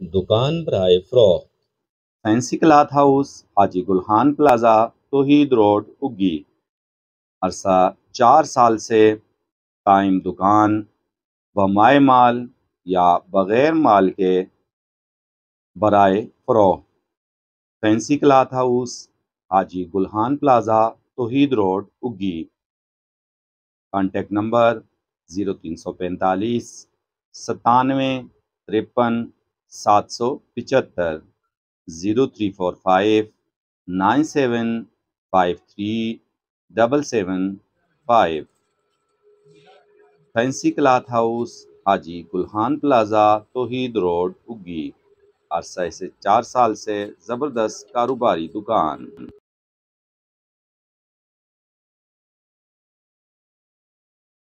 दुकान बराए फ़रोख्त fancy cloth house, Haji Gulhan plaza, Tauheed road Oghi अरसा चार साल से कायम दुकान व माए माल या बग़ैर माल के बराए फ़रोख्त fancy cloth house, Haji Gulhan plaza, Tauheed road Oghi contact number zero तीन सौ पैंतालीस सतानवे तिरपन सात सौ पिचहत्तर, zero three four five, nine seven five three double seven five. Fancy cloth house, Haji Gulhan plaza, Tauheed road Oghi अरसा से चार साल से ज़बरदस्त कारोबारी दुकान।